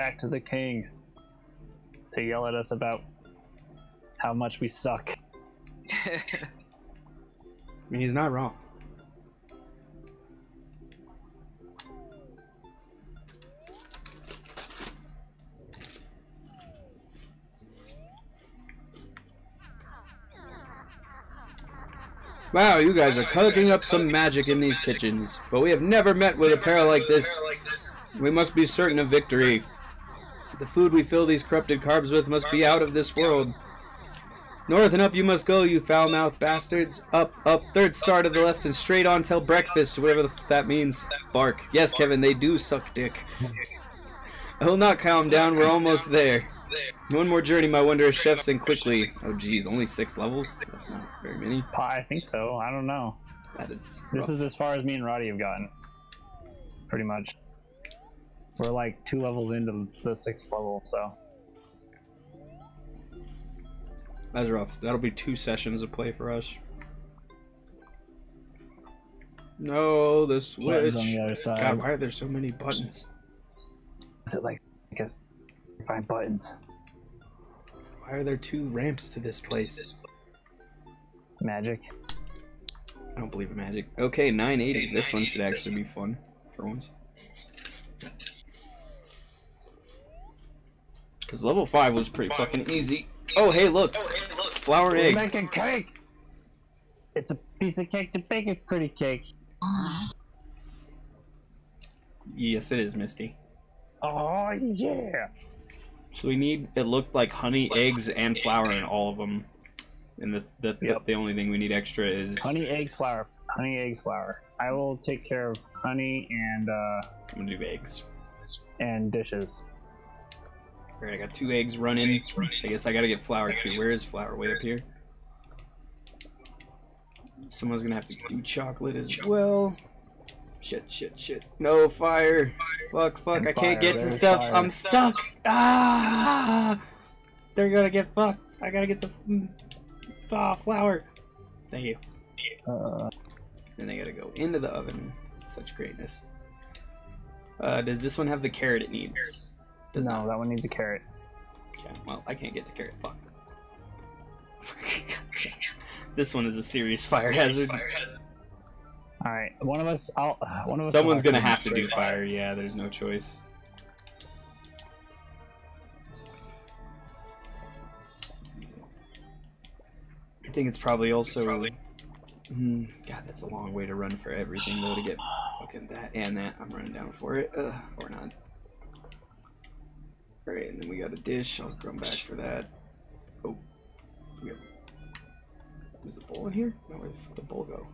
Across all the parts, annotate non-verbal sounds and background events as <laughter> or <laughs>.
back to the king to yell at us about how much we suck. <laughs> I mean, he's not wrong. Wow, you guys are cooking up some magic in these kitchens, but we have never met with a pair like this. We must be certain of victory. The food we fill these corrupted carbs with must be out of this world. North and up you must go, you foul-mouthed bastards. Up, up, third star to the left and straight on till breakfast, whatever the f that means. Bark. Yes, Kevin, they do suck dick. I will not calm down, we're almost there. One more journey, my wondrous chefs, and quickly. Oh geez, only six levels? That's not very many. I think so. I don't know. That is This is as far as me and Roddy have gotten. Pretty much. We're like two levels into the sixth level, so. That's rough. That'll be two sessions of play for us. No, the switch. Buttons on the other side. God, why are there so many buttons? Is it like, I guess, find buttons? Why are there two ramps to this place? Magic. I don't believe in magic. Okay, 980. This one should actually be fun for once. Because level 5 was pretty fucking easy. Oh, hey, look. Flour and We're egg. making cake! It's a piece of cake to bake a pretty cake. Yes, it is, Misty. Oh, yeah! So we need, it looked like honey, eggs, and flour in all of them. And the, the, Yep. the, only thing we need extra is... Honey, eggs, flour. Honey, eggs, flour. I will take care of honey and, uh, I'm gonna do eggs. and dishes. Alright, I got two eggs running. I guess I gotta get flour too. Where is flour? Way up here? Someone's gonna have to do chocolate as well. Shit, shit, shit. No fire. Fuck, fuck. And I can't get to stuff. fire. I'm stuck. Ah! They're gonna get fucked. I gotta get the ah, flour. Thank you. Uh, Then they gotta go into the oven. Such greatness. Uh, does this one have the carrot it needs? Does no, not. that one needs a carrot. Okay, well, I can't get to carrot. Fuck. <laughs> this one is a serious fire hazard. Alright, one of us, I'll, uh, one of us. Someone's gonna have to do straight fire. Yeah, there's no choice. I think it's probably also. Hmm, God, that's a long way to run for everything though to get fucking that and that. I'm running down for it, Ugh, or not. All right, and then we got a dish. I'll come back for that. Oh, we got. Is the bowl in here? No, where did the bowl go?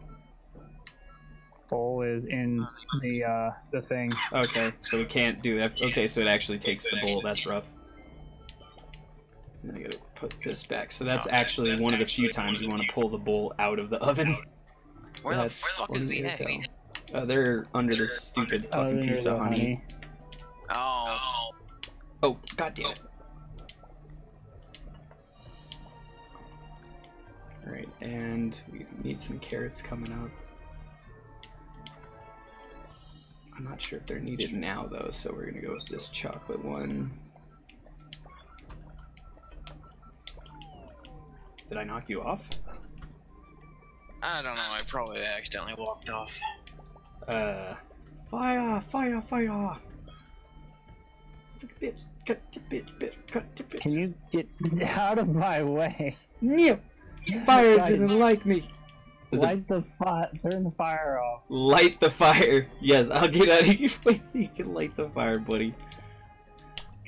Bowl is in the, uh, the thing. Okay, so we can't do that. Okay, so it actually takes the bowl. That's rough. And I gotta put this back. So that's actually one of the few times we want to pull the bowl out of the oven. Where the, where the fuck is the egg? Uh, they're under this stupid fucking there's piece of honey. Oh. Oh, god damn it. Alright, and we need some carrots coming up. I'm not sure if they're needed now though, so we're gonna go with this chocolate one. Did I knock you off? I don't know, I probably accidentally walked off. Uh, fire, fire, fire! Fuck bitch, cut the bitch, bitch, cut the bitch. Can you get out of my way? No! Fire doesn't like me! There's a- Light the fire, turn the fire off. Light the fire. Yes, I'll get out of your <laughs> way so you can light the fire, buddy.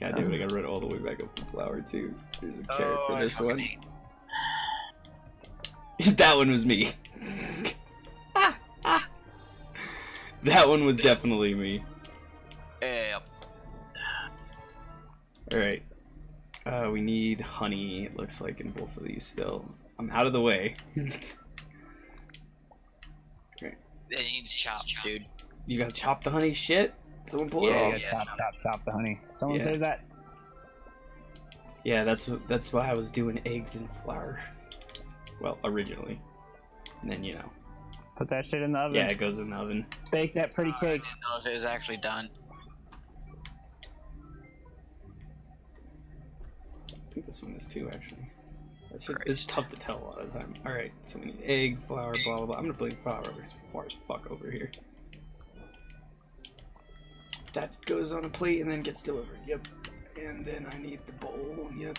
God damn it, I gotta run all the way back up the flour too. There's a carrot Oh, for this one. hate- <laughs> that one was me. ah, ah. that one was definitely me. Alright. Uh, we need honey, it looks like, in both of these still. I'm out of the way. It needs chopped, dude. You gotta chop the honey shit? Someone pull it Yeah, off. Yeah, yeah. chop, chop, chop the honey. Someone Yeah. say that. Yeah, that's what that's why I was doing eggs and flour. Well, originally. And then you know. Put that shit in the oven. Yeah, it goes in the oven. Bake that pretty Uh, I cake. didn't know if it was actually done. Think this one is too, actually. That's it's tough to tell a lot of the time. Alright, so we need egg, flour, blah, blah, blah. I'm gonna put flour over as far as fuck over here. That goes on a plate and then gets delivered. Yep. And then I need the bowl. Yep.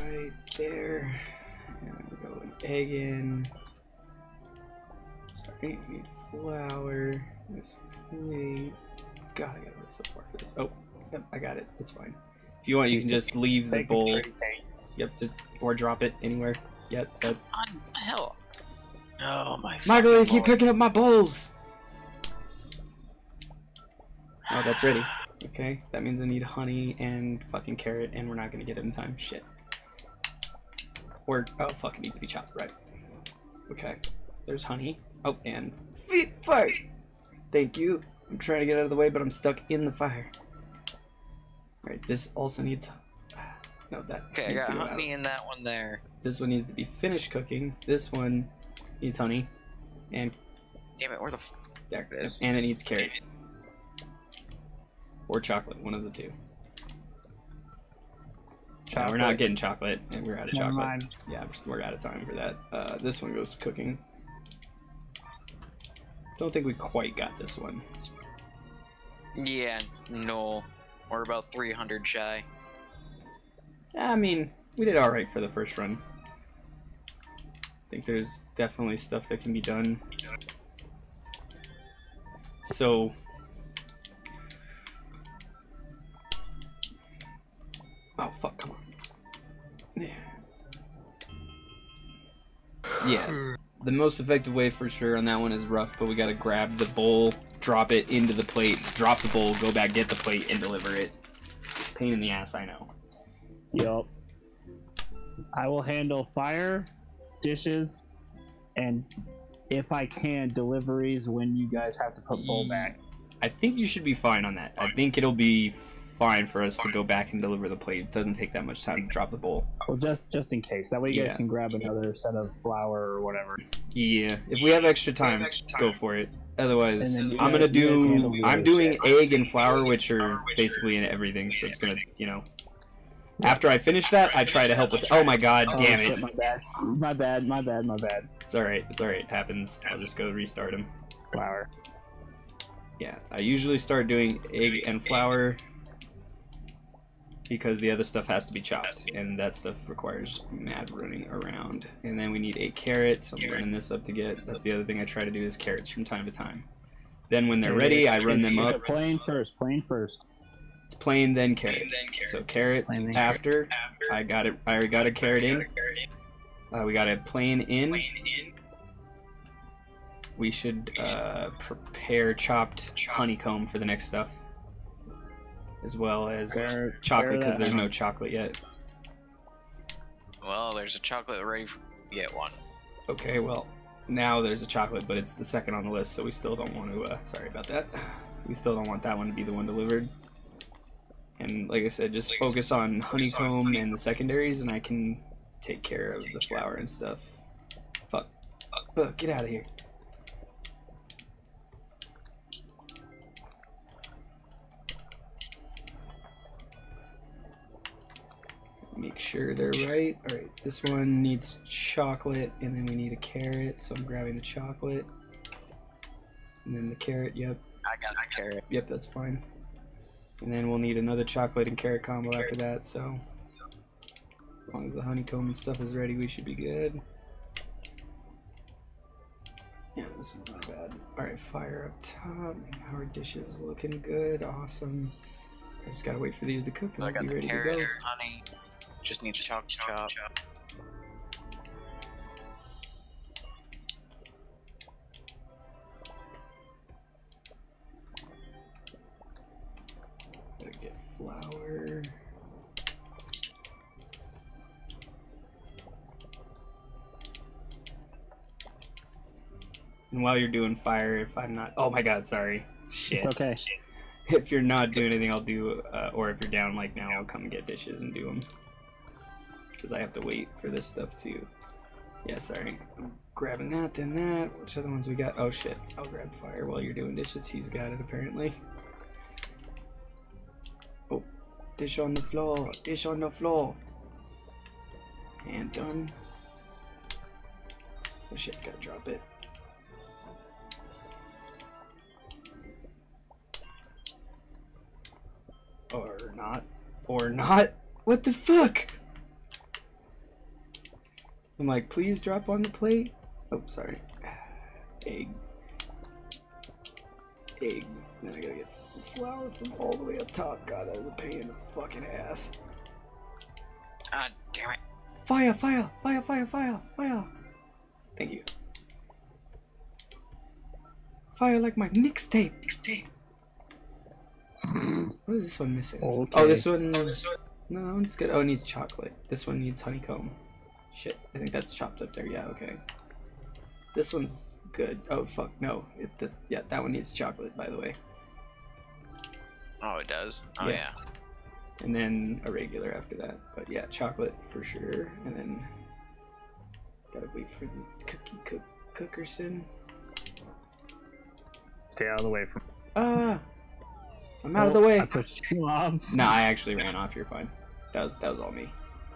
Right there. And we go an egg in. Sorry, we need flour. There's a plate. God, I gotta go so far for this. Oh, yep, I got it. It's fine. If you want, you can just leave the bowl. Yep, just or drop it anywhere. Yep. That, On hell. Oh my. Michael, you keep picking up my bowls. Oh, that's ready. <sighs> Okay, that means I need honey and fucking carrot, and we're not gonna get it in time. Shit. Or oh fuck, it needs to be chopped. Right. Okay. There's honey. Oh, and feet fire. Thank you. I'm trying to get out of the way, but I'm stuck in the fire. Right. This also needs. <sighs> No, that. Okay, I got to go out. honey in that one there. This one needs to be finished cooking. This one needs honey, and Damn it, where the f- there, It is. and it needs carrot or chocolate. One of the two. No, we're not getting chocolate, and we're out of Never chocolate. mind. Yeah, we're- we're out of time for that. Uh, this one goes cooking. Don't think we quite got this one. Yeah, no. We're about 300 shy. I mean, we did all right for the first run. I think there's definitely stuff that can be done. So, oh fuck, come on. Yeah. Yeah. <sighs> The most effective way for sure on that one is rough, but we gotta grab the bowl, drop it into the plate, drop the bowl, go back, get the plate, and deliver it. Pain in the ass, I know. Yup. I will handle fire, dishes, and if I can, deliveries when you guys have to put bowl back. I think you should be fine on that. I think it'll be fine for us to go back and deliver the plate. It doesn't take that much time to drop the bowl. Well, just just in case. That way you guys can grab another set of flour or whatever. Yeah, if we have extra time, go for it. Otherwise, And I'm gonna you guys handle do. I'm doing shit. egg and flour, which are basically in everything. So it's gonna, you know. After I finish that, I try to help with. Oh my god, Oh, damn shit, it! my bad. My bad. My bad. My bad. It's all right. It's all right. It happens. I'll just go restart him. Flour. Yeah, I usually start doing egg and flour because the other stuff has to be chopped, and that stuff requires mad running around. And then we need eight carrots. so I'm running this up to get. That's the other thing I try to do is carrots from time to time. Then when they're ready, I run them It's up. Plain first. Plain first. It's plain then carrot. So carrot Plain, then after. I got it. I already got a carrot in. Uh, we got a plain in. We should uh, prepare chopped honeycomb for the next stuff, as well as Prepare- chocolate because there's no chocolate yet. Well, there's a chocolate ready for get one. Okay, well now there's a chocolate, but it's the second on the list, so we still don't want to. Uh, sorry about that. We still don't want that one to be the one delivered. And like I said, just focus on honeycomb and the secondaries, and I can take care of the flour and stuff. Fuck. Ugh, get out of here. Make sure they're right. Alright, this one needs chocolate, and then we need a carrot, so I'm grabbing the chocolate. And then the carrot, yep, I got a carrot. yep, that's fine. And then we'll need another chocolate and carrot combo after that, so. As long as the honeycomb and stuff is ready, we should be good. Yeah, this one's not bad. Alright, fire up top. Our dish is looking good, awesome. I just gotta wait for these to cook and I we'll got be the ready to carrot, go. honey. Just need to chop chop. Gotta get flour. And while you're doing fire, if I'm not, oh my god, sorry, shit. It's okay. If you're not doing anything, I'll do, uh, or if you're down like now, I'll come get dishes and do them. Because I have to wait for this stuff too. Yeah, sorry. I'm grabbing that, then that. Which other ones we got? Oh shit, I'll grab fire while you're doing dishes. He's got it apparently. Oh, dish on the floor, dish on the floor. And done. Oh shit, gotta drop it. Or not. Or not. What the fuck? I'm like, please drop on the plate. Oh, sorry. Egg. Egg. Then I gotta get flour from all the way up top. God, that was a pain in the fucking ass. Ah, damn it. Fire, fire, fire, fire, fire, fire. Thank you. Fire like my mixtape. Mixtape. <clears throat> What is this one missing? Okay. Oh, this one. No, that one's good. Oh, it needs chocolate. This one needs honeycomb. Shit, I think that's chopped up there. Yeah, okay. This one's good. Oh fuck, no. It this, yeah, that one needs chocolate, by the way. Oh, it does? Oh, Yeah. yeah. And then a regular after that. But yeah, chocolate for sure. And then gotta wait for the cookie cook cookerson. Stay out of the way from. Ah, I'm out of the way. I pushed you off. No, I actually ran off. You're fine. That was that was all me.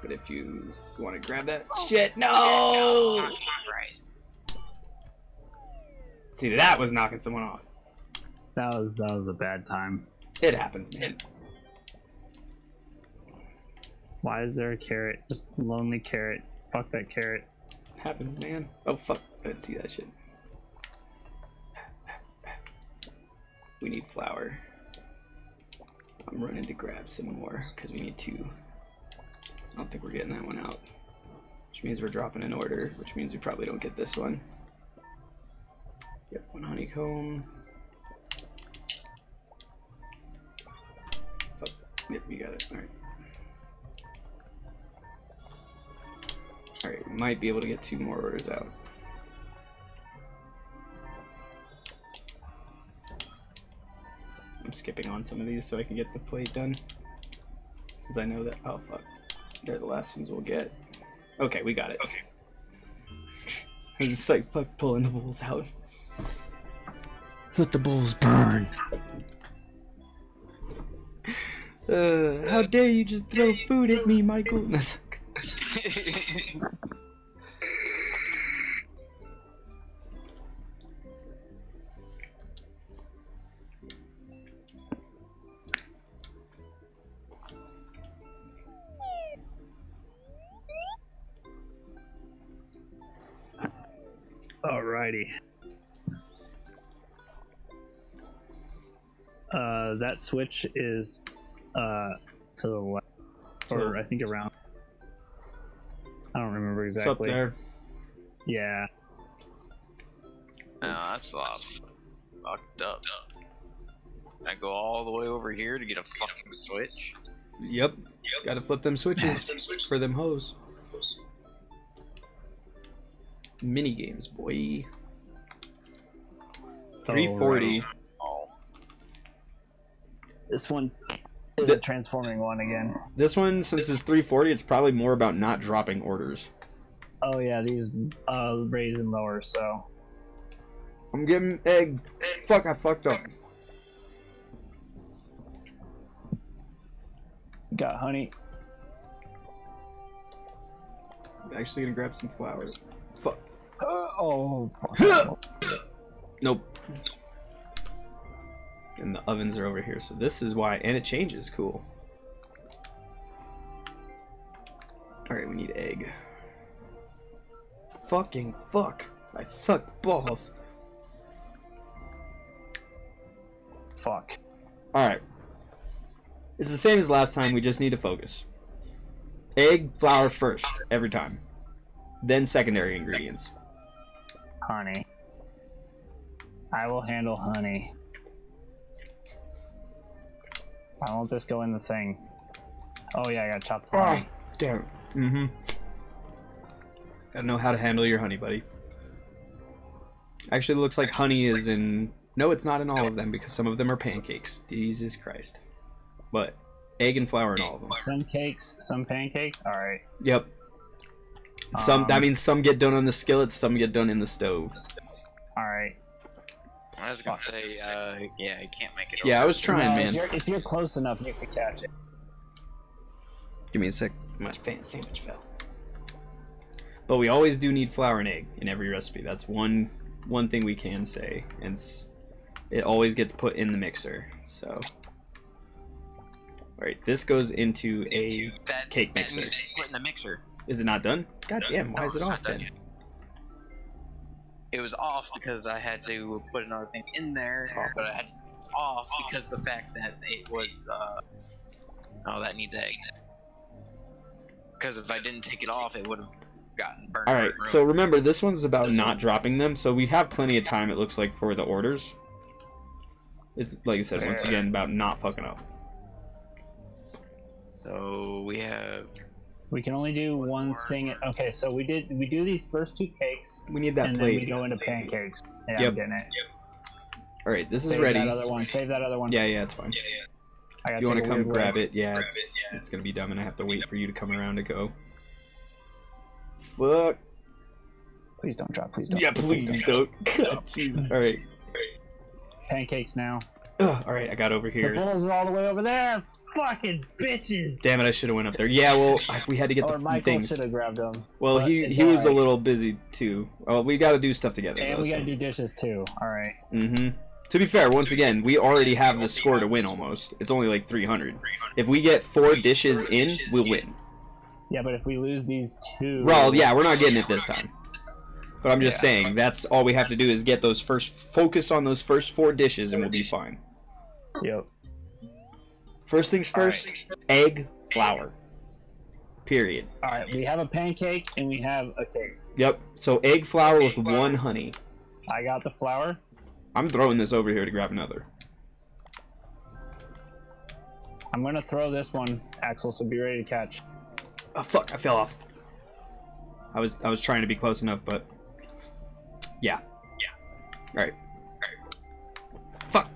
But if you want to grab that oh, shit, no. Oh, Christ. See, that was knocking someone off. That was that was a bad time. It happens, man. Why is there a carrot? Just lonely carrot. Fuck that carrot. happens, man. Oh fuck! I didn't see that shit. We need flour. I'm running to grab some more because we need two. I don't think we're getting that one out. Which means we're dropping an order, which means we probably don't get this one. Yep, one honeycomb. Fuck. Yep, you got it. Alright. Alright, we might be able to get two more orders out. I'm skipping on some of these so I can get the plate done. Since I know that. Oh, fuck. They're the last ones we'll get. Okay, we got it. Okay. <laughs> I'm just like, fuck, pulling the bowls out. Let the bowls burn. Uh, how dare you just throw food at me, Michael? <laughs> <laughs> Alrighty. Uh, that switch is uh to the left, or So- I think around. I don't remember It's up there. Yeah. Oh, that's a lot fucked up. I go all the way over here to get a fucking switch. Yep. Gotta flip them switches for them hoes. Mini games, boy. 340. Oh, This one is The- a transforming one again. This one, since it's 340, it's probably more about not dropping orders. Oh yeah, these uh raise and lower. So I'm getting egg. Fuck, I fucked up. got honey. I'm actually gonna grab some flour. Oh. Nope. And the ovens are over here, so this is why. And it changes. Cool. Alright, we need egg. Fucking fuck. I suck balls. Fuck. Alright. It's the same as last time, we just need to focus. Egg, flour first, every time. Then secondary ingredients. Honey. I will handle honey. I won't just go in the thing. Oh yeah, I gotta chop the honey. damn it. Mm-hmm. Gotta know how to handle your honey, buddy. Actually, it looks like honey is in... No, it's not in all of them, because some of them are pancakes. Jesus Christ. But, egg and flour in all of them. Some cakes, some pancakes. All right. Yep. Some, that Um, means some get done on the skillet, some get done in the stove. All right. I was gonna say, uh, yeah, you can't make it. Yeah, I was trying, No, man. If you're, if you're close enough, you could catch it. Give me a sec. My fan sandwich fell. But we always do need flour and egg in every recipe. That's one one thing we can say, and it always gets put in the mixer. So, all right, this goes into a. that, cake that mixer. needs Put in the mixer. Is it not done? God damn! Why No, is it off then? It was off because I had to put another thing in there, but I had off because the fact that it was. Uh, oh, that needs eggs. Because if I didn't take it off, it would have gotten burnt. All right. So remember, this one's about This not one. dropping them. So we have plenty of time. It looks like for the orders. It's like I said once again about not fucking up. so we have. We can only do one Four. thing. Okay, so we did we do these first two cakes, We need that and then we plate. go into pancakes. Yeah, Yep. I'm getting it. All right, this is ready. Save ready. that other one. Save that other one. Yeah, yeah, it's fine. I gotta If you want to come grab way. it, yeah, Grab it's it, yeah, it's gonna be dumb, and I have to wait for you to come around to go. Fuck. Please don't drop. Please don't. Yeah, please don't. God, <laughs> oh, <laughs> Jesus. All right. Pancakes now. Ugh, all right, I got over here. The here. bowls are all the way over there. Fucking bitches. Damn it, I should have went up there. Yeah, well, we had to get or the Michael things. should have grabbed them. Well, he he was a little busy too. Well, we got to do stuff together. And we gotta do dishes too. All right. Mm-hmm. To be fair, once again, we already have the score to win almost. It's only like 300. If we get four dishes in, we'll win. Yeah, but if we lose these two. Well, yeah, we're not getting it this time. But I'm just Yeah. saying, that's all we have to do is get those first, focus on those first four dishes, and we'll be fine. Yep. First things first, egg, flour. Period. All right. We have a pancake and we have a cake. Yep. So egg flour with one honey. I got the flour. I'm throwing this over here to grab another. I'm gonna throw this one, Axel. So be ready to catch. Oh fuck! I fell off. I was I was trying to be close enough, but yeah. Yeah. All right.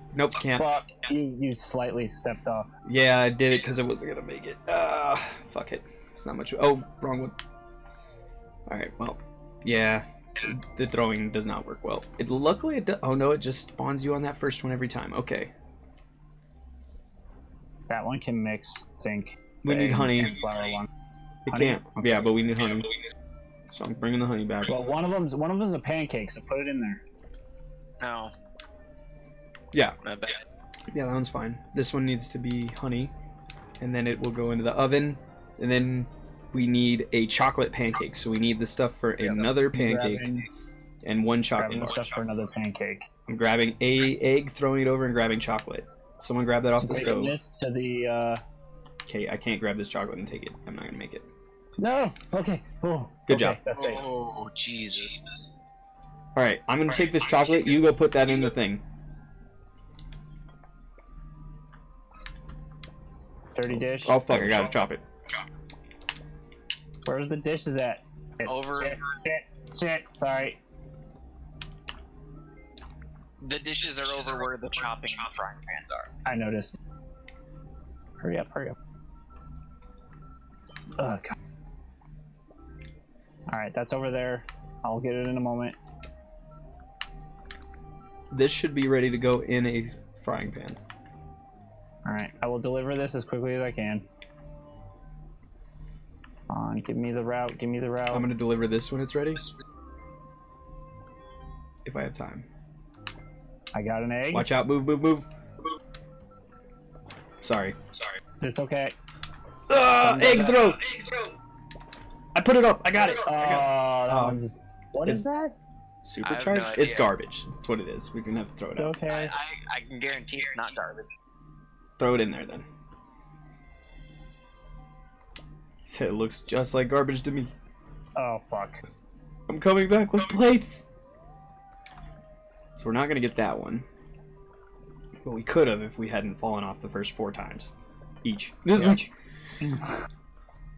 Fuck! Nope, can't. Fuck. You you slightly stepped off. Yeah, I did it because I wasn't gonna make it. Uh, fuck it. It's not much. Oh, wrong one. All right. Well, yeah. The throwing does not work well. It luckily it. Do- oh no! It just spawns you on that first one every time. Okay. That one can mix. Think. We need honey. and flour one. It Honey? can't. Yeah, but we need honey. So I'm bringing the honey back. Well, one of them's one of them's a pancake, so put it in there. No. Yeah. My bad. Yeah, that one's fine. This one needs to be honey, and then it will go into the oven, and then we need a chocolate pancake. So we need the stuff for another pancake Grabbing, and one chocolate grabbing bar. stuff for another pancake. I'm grabbing a egg, throwing it over, and grabbing chocolate. Someone grab that off the stove. to the. Uh... Okay, I can't grab this chocolate and take it. I'm not gonna make it. No. Okay. Oh. Good okay, job. That's safe. Oh Jesus. All right, I'm gonna take this chocolate. You go put that in the thing. Dirty dish. Oh fuck! I gotta chop it. Where's the dishes at? Shit, Over- Shit. Shit. shit. Sorry. The dishes are over where the chopping frying pans are. I noticed. Hurry up! Hurry up! Oh god. All right, that's over there. I'll get it in a moment. This should be ready to go in a frying pan. All right, I will deliver this as quickly as I can. Come on, give me the route. Give me the route. I'm gonna deliver this when it's ready. If I have time. I got an egg. Watch out! Move! Move! Move! Sorry. Sorry. It's okay. Ah, Some does egg throw! I put it up. I got it. Oh, I got that Oh. one's. What is that? I Supercharged? no it's garbage. That's what it is. We're gonna have to throw it out. Okay. I, I, I can guarantee it's not garbage. Throw it in there then. It looks just like garbage to me. Oh fuck. I'm coming back with plates. So we're not gonna get that one. But we could have if we hadn't fallen off the first four times. Each. This is Yeah.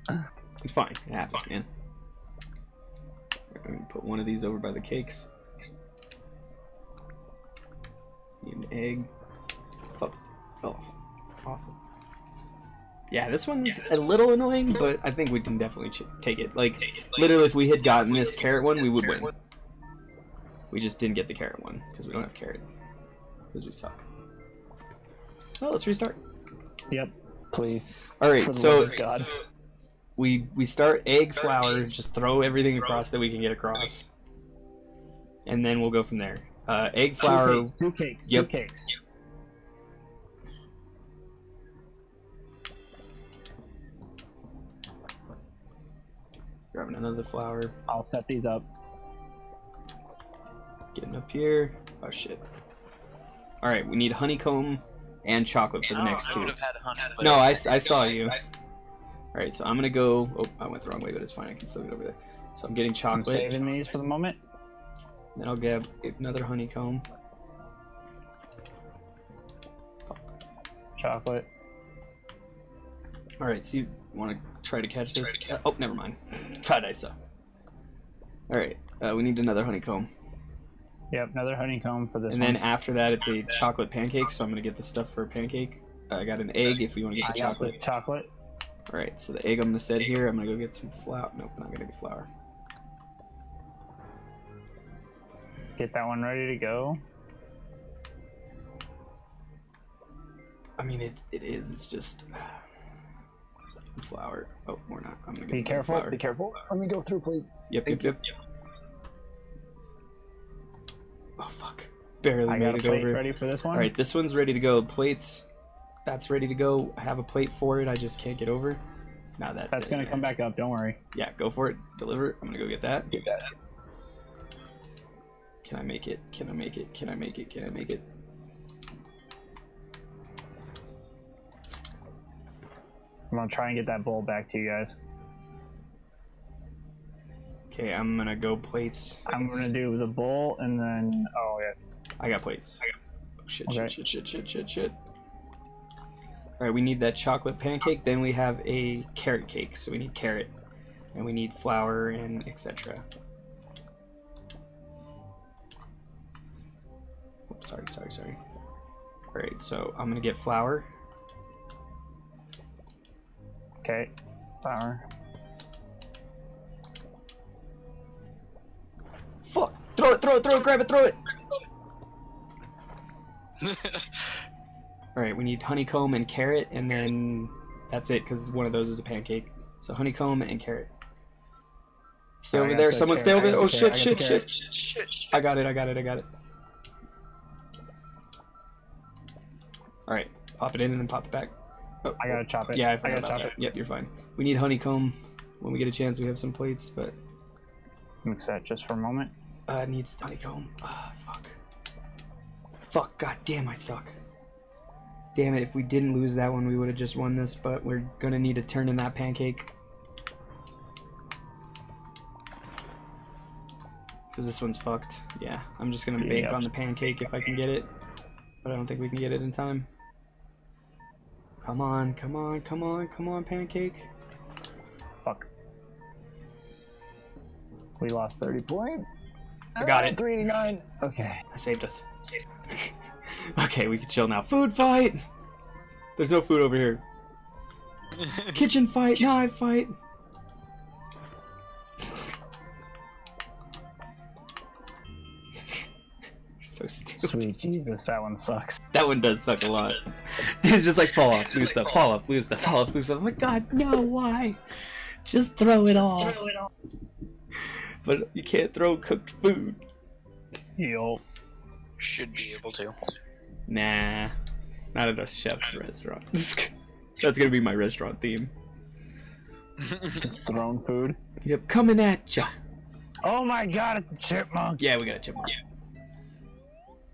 <laughs> like- it's fine. It happens, man. Let me put one of these over by the cakes. Need an egg. Fuck. Fell off. Awful. Yeah, this one's a little annoying, <laughs> but I think we can definitely ch- take it. Like, literally, if we had gotten this carrot one, we would win. We just didn't get the carrot one because we don't have carrot. Because we suck. Oh, let's restart. Yep. Please. Alright, For so God. we we start egg flour. Just throw everything across that we can get across, and then we'll go from there. Uh, egg flour. Two cakes. Two cakes. Yep. Two cakes. Grabbing another flour. I'll set these up. Getting up here. Oh shit. All right, we need honeycomb and chocolate for the Oh, next I two. would have had honey, No, I, I saw you. All right, so I'm gonna go. Oh, I went the wrong way, but it's fine. I can still get over there. So I'm getting I'm chocolate. saving these for the moment. Then I'll grab another honeycomb. Chocolate. All right, so you want to try to catch this? Uh, oh, never mind. <laughs> Thought I saw. All right, uh, we need another honeycomb, Yep, another honeycomb for this and one. then after that, it's a chocolate pancake. So I'm gonna get the stuff for a pancake. Uh, I got an egg if we want to get I the got the chocolate. chocolate. All right, so the egg I'm gonna set here. I'm gonna go get some flour. Nope, not gonna get flour. Get that one ready to go. I mean, it it is. It's just flour. Oh, we're not. I'm gonna get Be careful. Flour. Be careful. Let me go through, please. Yep, yep, yep. Oh fuck! Barely I made got a it plate over. ready for this one. All right, this one's ready to go. Plates, that's ready to go. I have a plate for it. I just can't get over. Now that That's gonna come back up. Don't worry. Yeah, go for it. Deliver. I'm gonna go get that. Get that. Can I make it? Can I make it? Can I make it? Can I make it? I'm gonna try and get that bowl back to you guys. Okay, I'm gonna go plates. I'm gonna do the bowl and then. Oh yeah. I got plates. I got. Oh, shit, Okay. shit, shit, shit, shit, shit, shit. All right, we need that chocolate pancake. Then we have a carrot cake. So we need carrot, and we need flour and etc. Oops, sorry, sorry, sorry. All right, so I'm gonna get flour. Okay. Flour. Fuck! Throw it! Throw it! Throw it! Grab it! Throw it! <laughs> All right, we need honeycomb and carrot, and then that's it because one of those is a pancake. So honeycomb and carrot. Stay Alright, over there. Someone stay over there. Oh the shit! carrot, Shit! Shit! I got it. I got it. I got it. All right, pop it in and then pop it back. Oh, I gotta chop it. Yeah, I I forgot gotta chop that. Yep, you're fine. We need honeycomb. When we get a chance, we have some plates, but Mix that just for a moment. uh, it needs honeycomb. Ah, fuck. Fuck. God damn, I suck. Damn it! If we didn't lose that one, we would have just won this. But we're gonna need to turn in that pancake. Cause this one's fucked. Yeah, I'm just gonna bake Yep. on the pancake if I can get it, but I don't think we can get it in time. Come on, come on, come on, come on, pancake. Fuck. We lost 30 points. I got it. 389. Okay. I saved us. <laughs> okay, we can chill now. Food fight! There's no food over here. <laughs> Kitchen fight, knife fight. So stupid. Sweet Jesus, that one sucks. That one does suck a lot. <laughs> It's just like fall off, lose stuff, fall off, lose stuff, fall off, lose stuff. I'm like, God, no, why? Just throw it all. But you can't throw cooked food. Yo. Should be able to. Nah, not at a chef's restaurant. <laughs> That's gonna be my restaurant theme. <laughs> Thrown food. Yep, coming at ya. Oh my god, it's a chipmunk. Yeah, we got a chipmunk.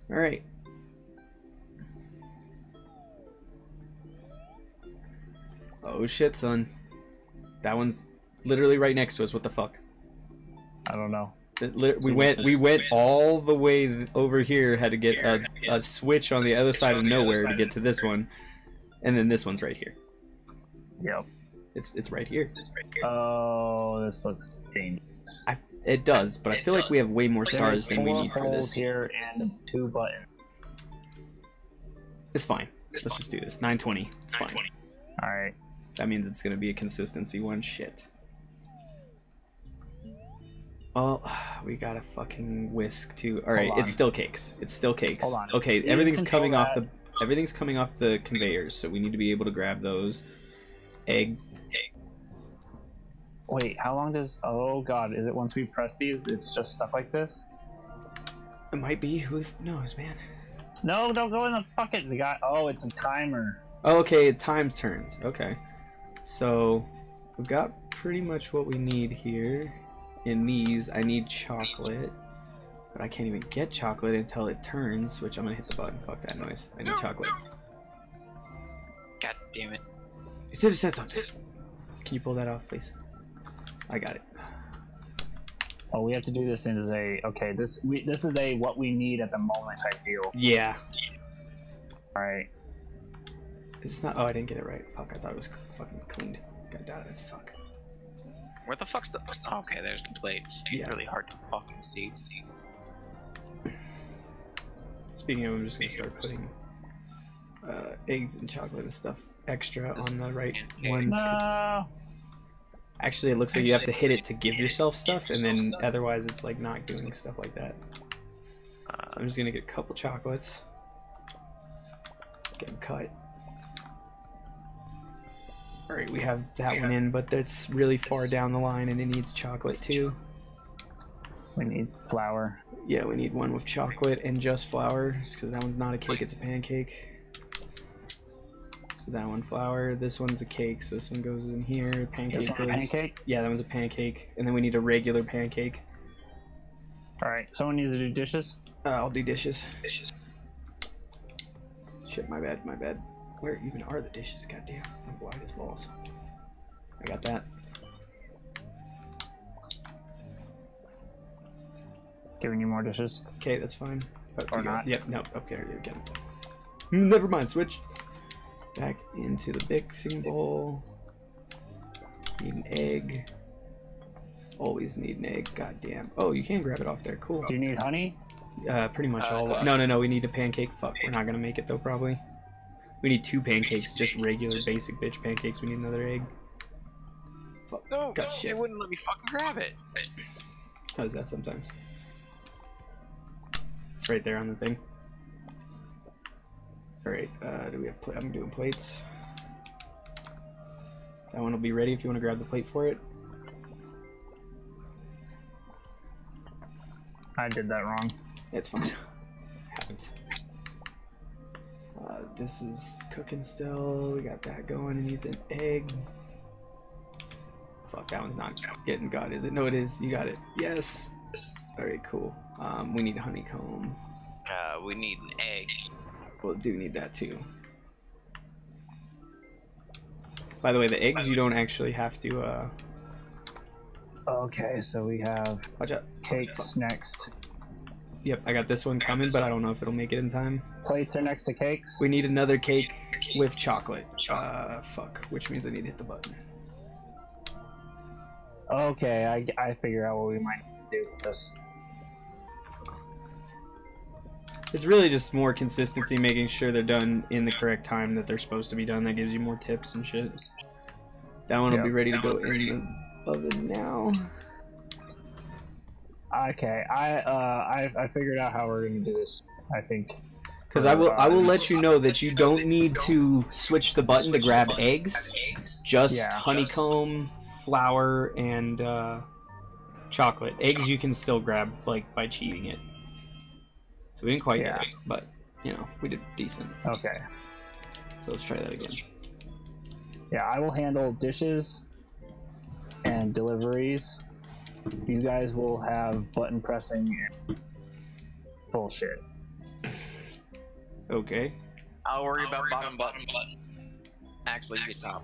All right. Oh shit, son. That one's literally right next to us. What the fuck? I don't know. We went we went all the way over here. Had to get a, a switch on the other side of nowhere to get to this one, and then this one's right here. Yep. It's it's right here. Oh, this looks dangerous. I, it does, but I feel like we have way more stars than we need for this. here and two buttons. It's fine. Let's just do this. 920. It's fine. All right. That means it's gonna be a consistency one. Shit. Well, <sighs> we got a fucking whisk too. All right, it's still cakes. It's still cakes. Hold on. Okay, Please everything's coming off the everything's coming off the conveyors, so we need to be able to grab those. Egg. Wait, how long does? Oh God, is it once we press these? It's just stuff like this. It might be. Who knows, man? No, don't go in the bucket. The guy. Oh, it's a timer. Oh, okay, it times turns. Okay. So, we've got pretty much what we need here. In these, I need chocolate. But I can't even get chocolate until it turns, which I'm gonna hit the button. Fuck that noise. I need chocolate. God damn it. You said have said something. Can you pull that off, please? I got it. Oh, we have to do this as a. Okay, this we this is a what we need at the moment type deal. Yeah. All right. It's not. Oh, I didn't get it right. Fuck, I thought it was fucking cleaned. God damn it, suck. Where the fuck's the. Okay, there's the plates. It's really hard to fucking see. see. Speaking of, I'm just gonna start putting uh, eggs and chocolate and stuff extra on the right ones. ones. 'cause No. Actually, it looks like you have to hit it to give yourself stuff, and then otherwise it's like not doing stuff like that. Uh, So I'm just gonna get a couple chocolates. Get them cut. Alright, we have that one in, but that's really far down the line and it needs chocolate too. We need flour. Yeah, we need one with chocolate and just flour, because that one's not a cake, it's a pancake. So that one flour, this one's a cake, so this one goes in here. Pancake This one a goes. pancake. Yeah, that one's a pancake, and then we need a regular pancake. All right. Someone needs to do dishes. Uh, I'll do dishes. Dishes. Shit, my bad, my bad. Where even are the dishes? Goddamn, I'm blind as balls. I got that. Giving you more dishes. Okay, that's fine. To Or go- not. Yep, no, okay, there go. Never mind, switch. Back into the mixing bowl. Need an egg. Always need an egg, goddamn. Oh, you can grab it off there, cool. Do you need honey? Uh, pretty much Uh, all. uh, No, no, no, we need a pancake. Fuck, we're not gonna make it though, probably. We need two pancakes, just regular basic bitch pancakes. We need another egg. Fuck, no, got no, shit. it wouldn't let me fucking grab it. Does that sometimes. It's right there on the thing. Alright, uh, do we have pla- I'm doing plates. That one will be ready if you want to grab the plate for it. I did that wrong. It's fine. Happens. Uh, this is cooking still. We got that going. It needs an egg. Fuck, that one's not getting got, is it? No, it is. You got it. Yes. Alright, cool. Um, we need a honeycomb. Uh, we need an egg. Well, do need that too. By the way, the eggs you don't actually have to. uh Okay, so we have Watch out. cakes next. Yep, I got this one coming, but I don't know if it'll make it in time. Plates are next to cakes. We need another cake with chocolate. Uh, fuck. Which means I need to hit the button. Okay, I, I figure out what we might do with this. It's really just more consistency, making sure they're done in the correct time that they're supposed to be done. That gives you more tips and shit. That one will Yeah. be ready to go in the oven now. Okay, I uh I, I figured out how we're gonna do this. I think. Because I will, I will let you know that you don't need to switch the button to grab eggs. Just Yeah. honeycomb, flour, and uh, chocolate. Eggs you can still grab like by cheating it. So we didn't quite Yeah. get it, but you know we did decent. Okay. So let's try that again. Yeah, I will handle dishes and deliveries. You guys will have button pressing and bullshit. Okay. I'll worry about bottom button. button Actually, you stop.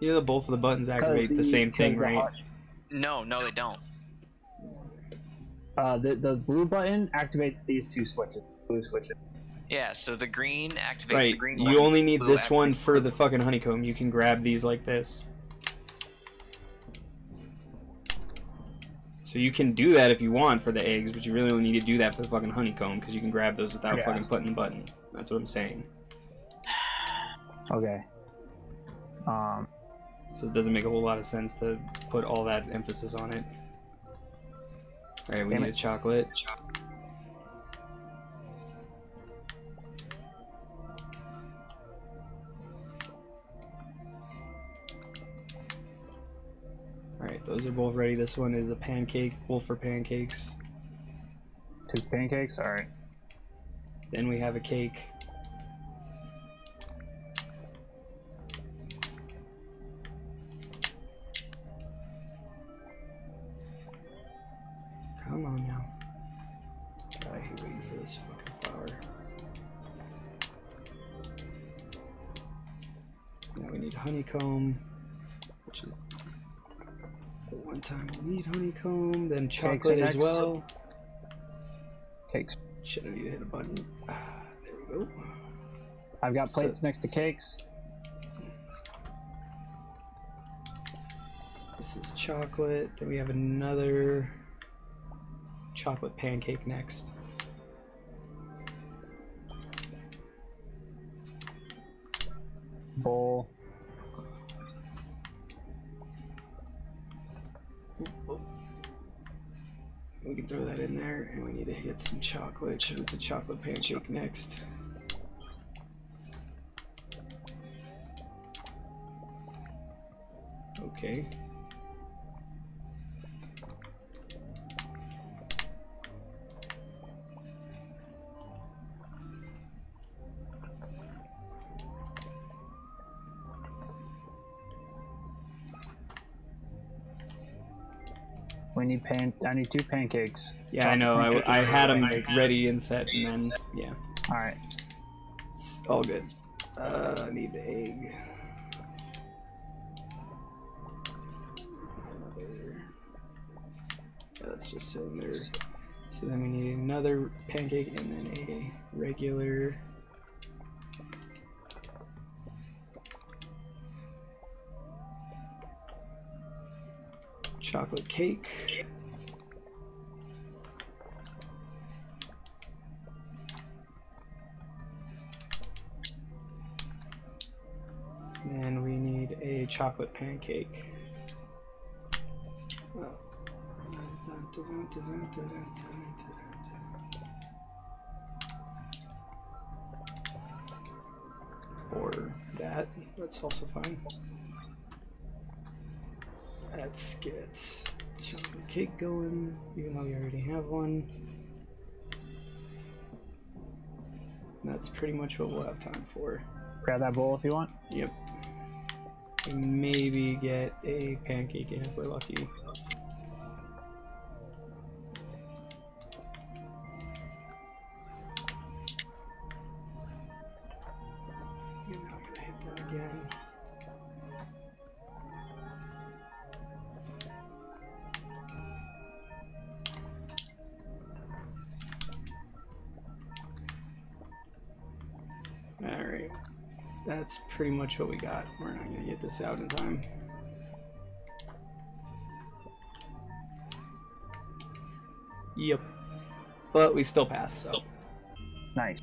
Yeah, both of the buttons activate the same thing, right? hot- No, no, they don't. Uh, the the blue button activates these two switches. Blue switches. Yeah, so the green activates the Right. green You one, only need this one for the fucking honeycomb. You can grab these like this. So you can do that if you want for the eggs, but you really only need to do that for the fucking honeycomb because you can grab those without Yeah. fucking putting the button. That's what I'm saying. Okay. Um. So it doesn't make a whole lot of sense to put all that emphasis on it. Alright, we Damn need it. a chocolate. All right, those are both ready. This one is a pancake, both for pancakes. Two pancakes. All right. Then we have a cake. Honeycomb, which is the one time we need honeycomb, then chocolate as well. Cakes. Need to hit a button. Ah, there we go. I've got So- plates next to cakes. This is chocolate. Then we have another chocolate pancake next. Bowl. Hit some chocolate because it's a chocolate pancake next. Okay. We need pan. I need two pancakes. Yeah, I know. I, I had them like, ready and set, and then yeah, All right. it's all good. Uh, I need the egg. Another. Yeah, that's just sitting there. So then we need another pancake and then a regular. Chocolate cake. And we need a chocolate pancake. Or that. That's also fine. Let's get chocolate cake going, even though we already have one. And that's pretty much what we'll have time for. Grab that bowl if you want. Yep. And maybe get a pancake in if we're lucky. Much what we got. We're not gonna get this out in time. Yep. But we still pass, so. Nice.